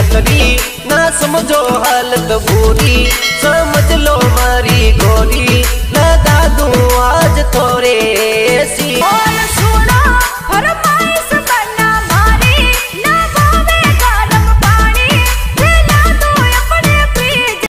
हथली ना समझो हालत बुरी। समझ लो मारी गोली। ना दादू आज थोड़े